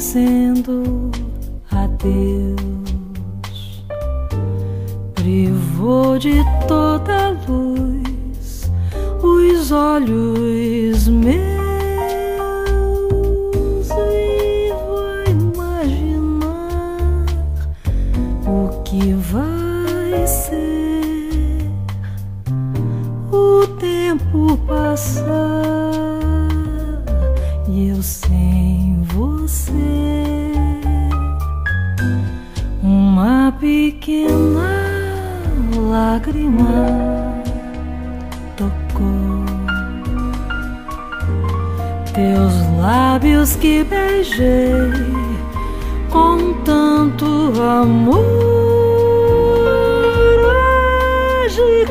dizendo adeus. Privou de toda luz os olhos meus e vai imaginar o que vai ser o tempo passar e eu sem você uma pequena lágrima teus lábios que beijei com tanto amor.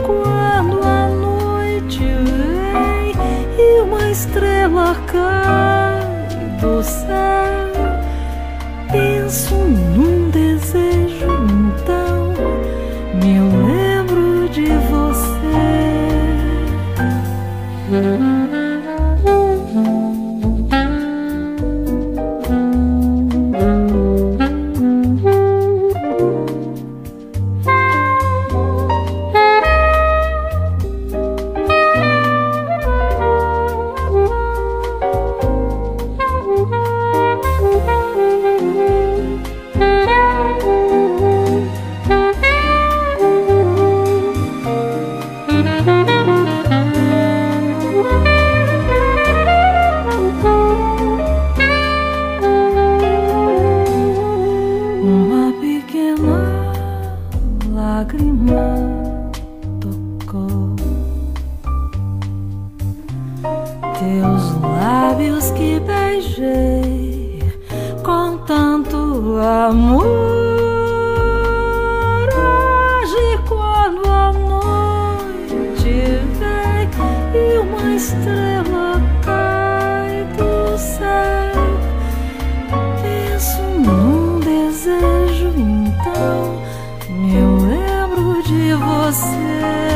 Quando a noite vem e uma estrela cai do céu, penso num desejo, então me lembro de você. teus lábios que beijei com tanto amor. Hoje, quando a noite vem e uma estrela cai do céu, penso num desejo, então me lembro de você.